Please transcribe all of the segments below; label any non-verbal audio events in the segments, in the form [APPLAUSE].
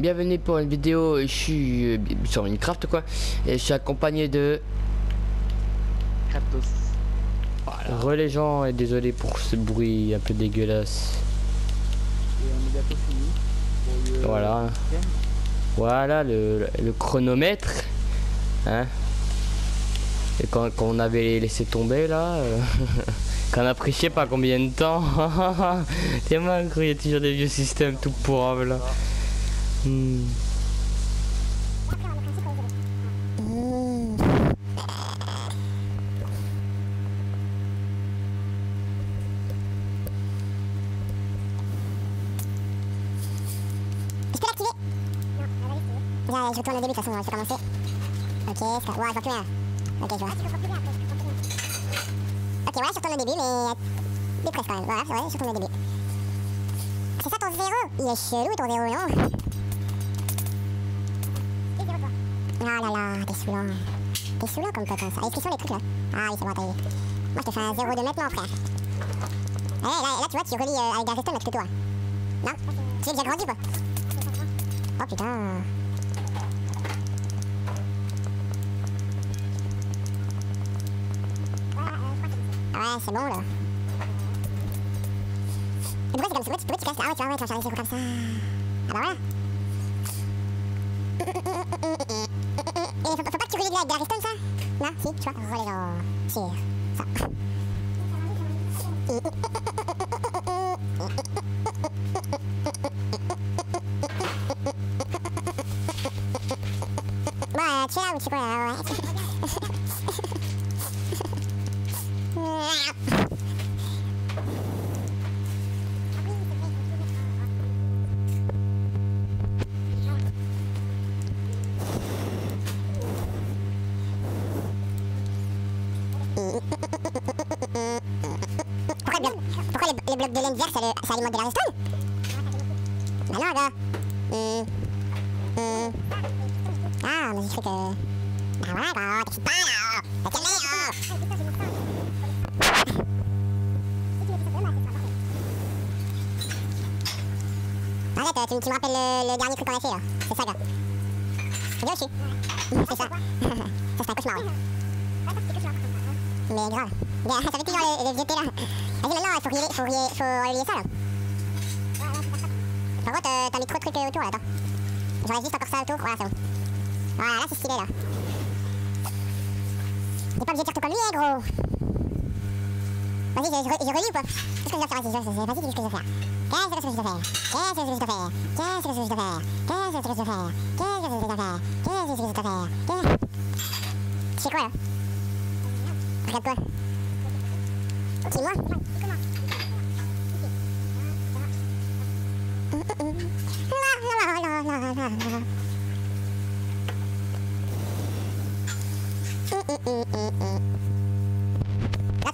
bienvenue pour une vidéo, je suis euh, sur Minecraft quoi, et je suis accompagné de... Kratos. Re les gens, et désolé pour ce bruit un peu dégueulasse. Et on est bientôt fini. pour le Voilà. Voilà le, le chronomètre. Hein Et quand, quand on avait laissé tomber là, euh, [LAUGHS] quand on a pris je sais pas combien de temps. [LAUGHS] T'es mal il y a toujours des vieux systèmes tout pourrables là. Je retourne au début de toute façon, commencer. Ok, c'est Ouais, je vois. Ok, je vois. Ok, ouais, je retourne au début, mais. Mais presque quand même. Voilà, c'est vrai, je retourne au début. C'est ça ton zéro? Il est chelou ton zéro, non? Oh là là, t'es saoulant. T'es saoulant comme hein, ça. Est-ce qu'ils sont les trucs là Ah oui, c'est bon, t'as vu. Moi, je te fais un zéro de maintenant, frère. Eh, là, là, tu vois, tu relis euh, avec un reston, mais que toi. Non? Tu es déjà grandi, quoi. Oh putain. Ouais, c'est bon là. Et pourquoi c'est comme ça? Pourquoi tu, pourquoi tu casses? Ah ouais, tu vois, ouais, tu vas faire zéros comme ça. Ah bah voilà. Et faut, faut pas que tu relis avec de la redstone, ça Non, si, tu vois, relais dans... Sur ça. Euh, tu es là blocs de laine vert ça, le- ça alimente de la Bah non, gars. Hum. Hum. Ah, mais j'ai cru que. Bah voilà, gars, t'excites pas là? Bah calme là? Arrête, euh, tu, tu me le, le dernier truc qu'on a fait là. C'est ça, gars. Viens aussi. C'est ça. [LAUGHS] ça, c'est un cauchemar, ouais. Mais grave. Ça fait toujours les, les thés là. Vas-y, maintenant, il faut relier, faut relier, faut relier ça là. Par contre, euh, t'as mis trop de trucs euh, autour là, attends. J'enlève juste encore ça autour, voilà, c'est bon. Voilà, là c'est stylé là. T'es pas obligé de faire tout comme lui, hein, gros. Vas-y, je, je, je relis ou pas? Qu'est-ce que je dois faire? Vas-y, je- je- vas-y, dis ce que je dois faire. Qu'est-ce que je dois faire? Qu'est-ce que je dois faire? Qu'est-ce que je dois faire? Qu'est-ce que je dois faire? Qu'est-ce que je dois faire? Qu'est-ce que je dois faire? Qu'est-ce Tu fais quoi là? Regarde quoi Là, tu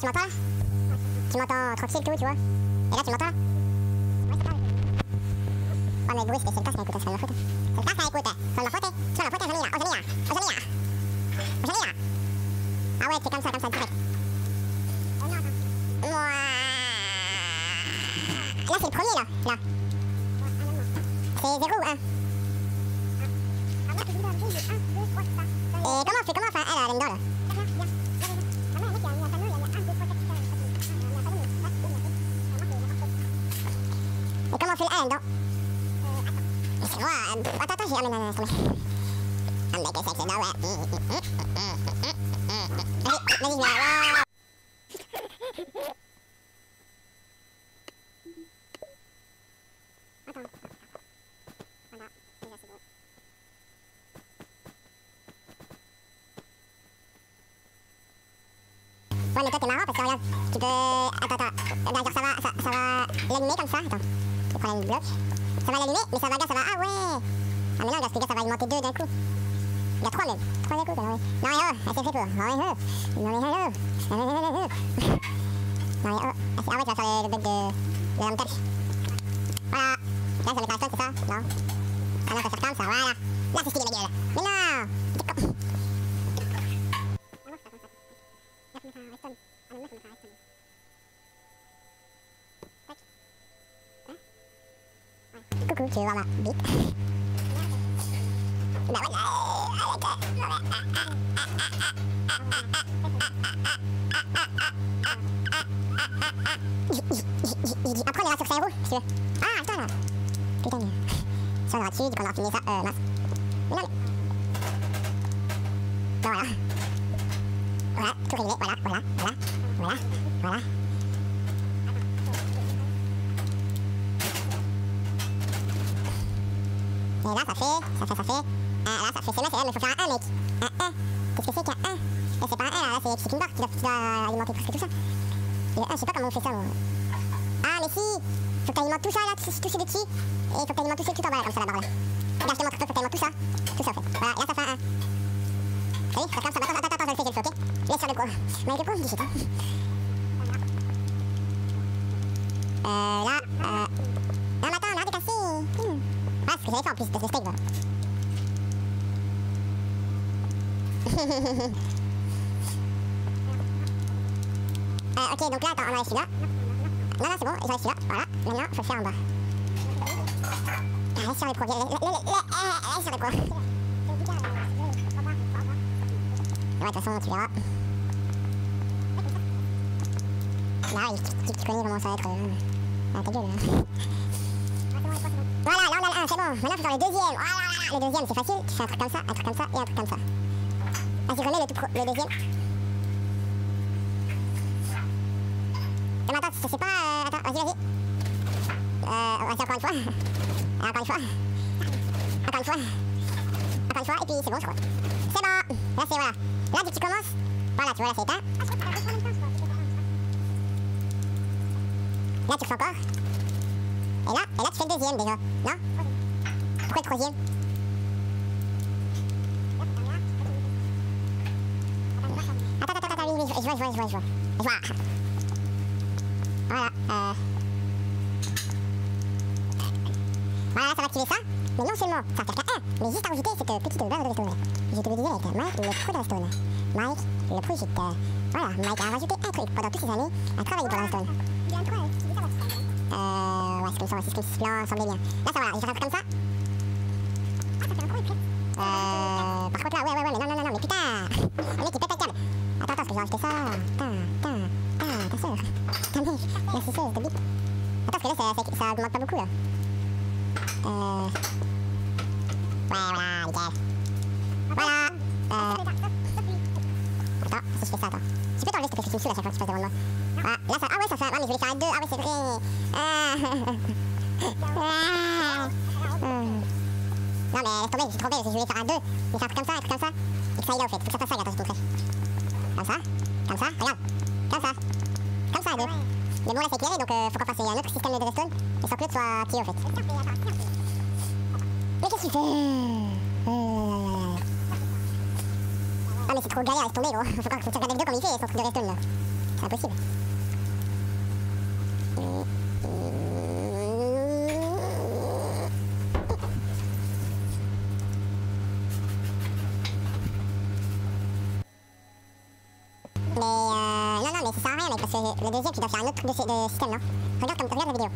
m'entends là Tu m'entends tranquille tout, tu vois Et là, tu m'entends là Ouais, mais le bruit, c'est c'est le casque, écoute, ça va me foutre. C'est écoute. Ça va me foutre. Ça va me foutre, Jamila. Oh, Jamila. Oh, Jamila. Oh, Jamila. Ah ouais, c'est comme ça, comme ça, direct. Ouah. Là, c'est le premier, là. Là. C'est 0 ou 1 Et comment on fait Comment on fait un L là-dedans, là Et comment on fait le 1 là-dedans Mais C'est moi. euh, Attends, attends, j'ai. Ah, mais non, non, c'est moi. Ah, mec, c'est excellent, ouais. Vas-y, vas-y, viens. Ouais, mais toi, t'es marrant parce que regarde, tu peux. Attends, attends. Regarde, ça va, ça, ça va l'allumer comme ça. Attends, je prends le bloc. Ça va l'allumer, mais ça va, gars, ça va. Ah ouais Ah, mais non, que gars, ça va alimenter deux d'un coup. Il y a trois même. Trois d'un coup, ouais. Non, mais oh, elle s'est fait pour. Non, mais oh. Non, mais oh. Non, mais oh. Non, mais oh. Ah, ouais, tu vas faire le, bloc de. de l'homme touch. Voilà. Là, ça met la c'est ça Non. Ah non, faut faire ça, voilà. Là, c'est stylé, ma gueule. Mais non T'es con. Coucou, tu veux voir ma bite Bah ouais, il, il, il, il dit après on ira sur Sairo si tu veux. Ah attends là Putain Si on aura dessus, du coup on aura filmé ça, euh mince. Mais non mais. Bon voilà. Voilà, tout réglé, voilà, voilà, voilà, voilà, voilà. Et là, ça fait, ça fait, ça fait. Ah, là, ça fait, c'est là, c'est mais faut faire un 1, mec. Un 1. Qu'est-ce que c'est qu'un 1 Là, c'est pas un 1, là, là c'est une barre qui doit, qui doit alimenter presque tout ça. Et le 1, je sais pas comment on fait ça, moi. Ah, mais si Faut que t'alimentes tout ça, là, tous, tous ces dessus. Et faut que t'alimentes tout ça tout en bas, là, comme ça, la barre, là. Regarde, je te montre, faut que t'alimentes tout ça. Tout ça, en fait. Voilà, là, ça fait un 1. Salut, ça comme ça. Attends, attends, attends, je le fais, je le ok Laisse sur le coin. Mais le coin, sais pas. Euh, là, euh... Non, mais attends, là, t'es cassé. Ah, ce que j'avais fait en plus, de ce steak, là. [LAUGHS] euh, ok, donc là, attends, on enlève celui-là. Non, c'est bon, j'enlève celui-là. Voilà, maintenant, faut le faire en bas. Ah, laisse sur le coin, laisse, sur le. Ouais, de toute façon, tu verras. Là, il, tu, tu connais ça va être. Ah, ta gueule, là. Voilà, là on a le 1, c'est bon. Maintenant, faut faire le deuxième. Le deuxième, c'est facile. Tu fais un truc comme ça, un truc comme ça et un truc comme ça. Vas-y, remets le, tout le deuxième. Non, mais attends, c'est c'est pas. Euh, attends, vas-y, vas-y. Euh, vas-y, encore une fois. [LAUGHS] Encore une fois. Encore une fois. Encore une fois, et puis c'est bon, je crois. C'est bon. Là, c'est voilà. Là, dès que tu commences. Voilà, tu vois, là, c'est éteint. Là, tu fais encore. Et là, et là, tu fais le deuxième déjà. Non? Pourquoi le troisième? Attends, attends, attends, oui, oui, je vois, je vois, je vois, je vois. Je vois. Voilà, euh... Voilà, ça va activer ça? Mais non seulement ça va faire qu'un 1, mais juste à rajouter cette petite barre de redstone. Je te le disais avec Mike, le pro. Mike, le projecteur. Voilà, Mike a rajouté un truc pendant toutes ces années à travailler pour la redstone. Euh, ouais, c'est comme ça, c'est ce qui ce plan semblait bien. Là, ça va, je vais faire un truc comme ça. Euh, par contre, là, ouais, ouais, ouais, mais non, non, non, mais putain Le mec, il pète un câble Attends, attends, parce que j'ai rajouté ça. Putain, putain, putain, ta. Putain, mec, merci, sœur, je te bite. Attends, parce que là, ça, ça, ça augmente pas beaucoup, là. Euh... Voilà, nickel. Voilà Euh... Attends, si je fais ça, attends. Tu peux t'enlever, s'il que tu me saoules à chaque fois que tu passes devant moi. Ah, là, ça... Ah ouais, ça fait... Ah, mais je voulais faire un 2. Ah ouais, c'est vrai. Ah. Ah. Hmm. Non, mais laisse tomber, je suis trop belle, je voulais faire un 2. Je vais faire un truc comme ça, un truc comme ça. Et que ça aille là, fait. Faut que ça fasse ça, attends, je te. Comme ça, comme ça, regarde. Comme ça. Comme ça, à deux. Mais bon, là, c'est éclairé, donc euh, faut qu'on fasse un autre système de redstone. Et sans que l'autre soit au fait. Mais qu'est-ce que fais Euh. Ah, mais c'est trop galère, laisse tomber, gros. Faut, que tu regardes le vidéo comme il fait, son truc de redstone, là. C'est impossible. Mais euh, non, non, mais ça sert à rien, mec, parce que le deuxième, tu dois faire un autre truc de, de système, non Regarde, comme, regarde la vidéo.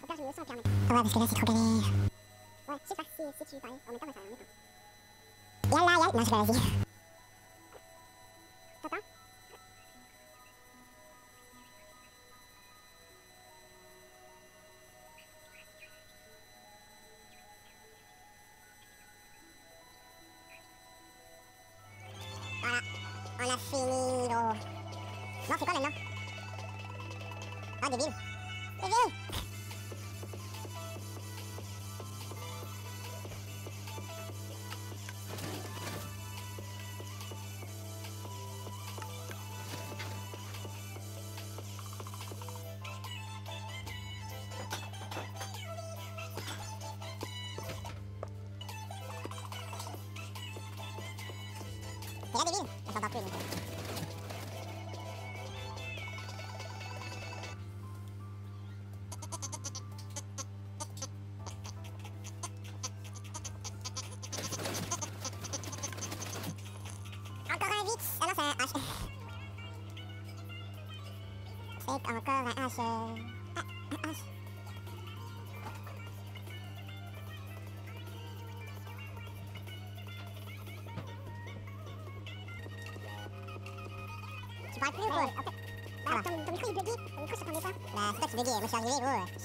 Faut faire, je me sens. Ouais, parce que là, c'est trop galère. Si, tu parlais en même temps, mais ça Voilà, on a fini. Non, c'est quoi Oh, débile. Débile Encore un vite Ah non, c'est un H. C'est encore un H. Ah, un H.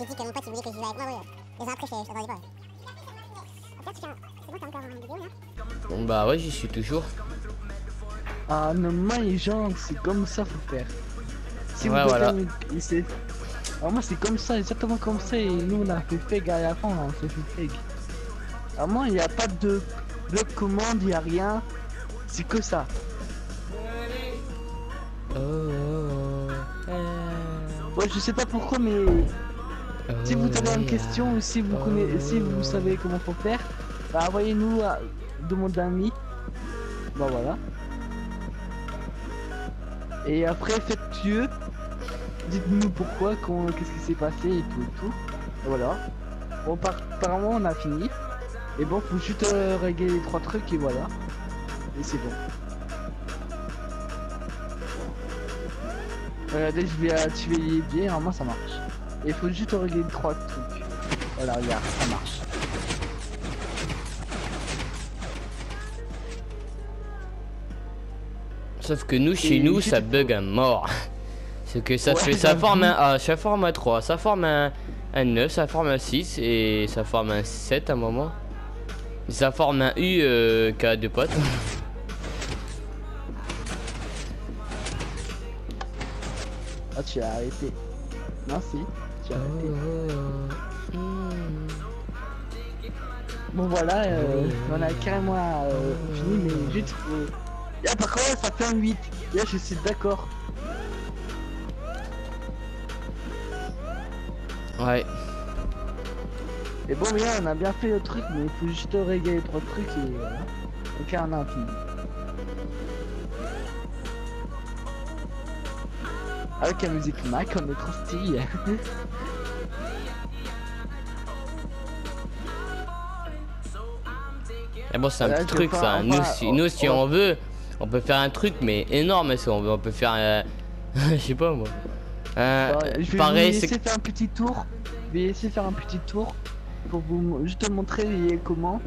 J'ai dit que mon pote il voulait que je joue avec moi. Les uns après, pas. Bon, bah ouais, j'y suis toujours. Ah non, les gens, c'est comme ça faut faire. Si Ouais, vous voilà. c'est- Alors moi c'est comme ça, exactement comme ça, et nous on a fait fake à la fin, on a fait fake. Alors moi il n'y a pas de bloc commande, il n'y a rien, c'est que ça. Oh, oh, oh, Ouais je sais pas pourquoi mais si vous avez une yeah. question ou si vous connaissez, si vous yeah. savez comment faut faire, bah envoyez-nous à demande d'amis. Bah voilà. Et après faites mieux. Dites-nous pourquoi, qu'est-ce qui s'est passé et tout et tout. Et voilà. Bon par- apparemment on a fini. Et bon faut juste euh, régler les trois trucs et voilà. Et c'est bon. Regardez je vais activer les biais, normalement ça marche. Il faut juste régler trois trucs. Voilà regarde, ça marche. Sauf que nous, chez Et nous, ça bug à mort. [LAUGHS] C'est que ça Ouais, fait, ça j'avoue. forme un A, ça forme un 3, ça forme un, un 9, ça forme un 6 et ça forme un 7 à un moment. Et ça forme un U euh, qui a deux potes. Ah tu as arrêté. Arrêté. Bon voilà, euh, on a carrément euh, fini mais juste faut... Là par contre ça fait un 8. Là je suis d'accord. Ouais. Et bon là on a bien fait le truc mais il faut juste régler les trois trucs et voilà. Ok on a fini. Avec la musique Mac on est trop stylé. Et bon, c'est un petit truc ça. pas- Nous, si, on- nous, si on- on veut, on peut faire un truc, mais énorme si on veut. On peut faire. euh, [LAUGHS] Je sais pas moi. Euh, je vais pareil, vous c'est laisser faire un petit tour. Je vais essayer de faire un petit tour pour vous juste montrer comment.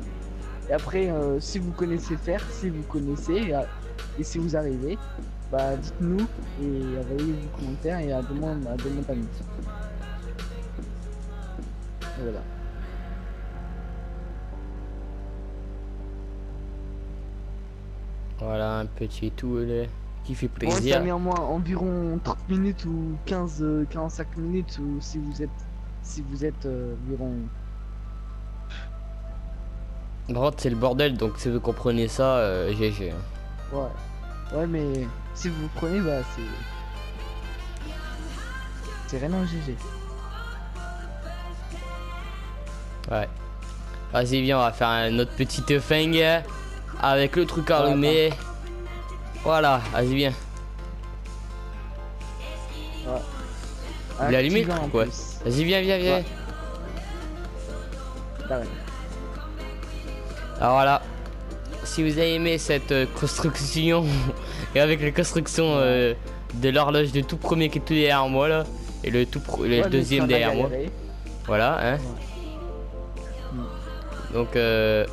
Et après, euh, si vous connaissez faire, si vous connaissez euh, et si vous arrivez, bah dites-nous et envoyez vos commentaires et à demande à nous. Voilà. Voilà un petit tool qui fait Bon, ça plaisir. met en moins environ 30 minutes ou 15 euh, 45 minutes ou si vous êtes si vous êtes euh, environ c'est le bordel, donc si vous comprenez ça, euh, GG. hein. Ouais. Ouais, mais si vous prenez, bah c'est. C'est rien en GG. Ouais. Vas-y, viens, on va faire un autre petit feng avec le truc allumé. Voilà, vas-y, viens. Il est allumé, ouais. Vas-y, viens, viens, viens. Ouais. Pareil. Alors voilà. Si vous avez aimé cette euh, construction [LAUGHS] et avec la construction euh, de l'horloge de tout premier qui est tout derrière moi là et le tout pro- le Ouais, deuxième derrière moi. Voilà, hein. Donc euh,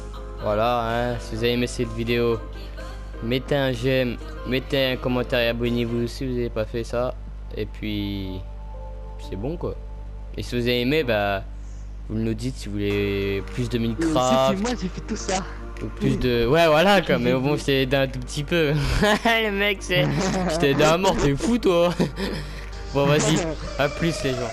voilà, hein, si vous avez aimé cette vidéo, mettez un j'aime, mettez un commentaire et abonnez-vous si vous n'avez pas fait ça. Et puis c'est bon quoi. Et si vous avez aimé, bah vous nous dites si vous voulez plus de Minecraft c'est moi, j'ai fait tout ça. ou plus de. Ouais voilà quoi, mais bon je t'ai aidé un tout petit peu. [LAUGHS] Le mec c'est. [LAUGHS] Je t'ai aidé à mort, t'es fou toi. [LAUGHS] bon vas-y, à plus les gens.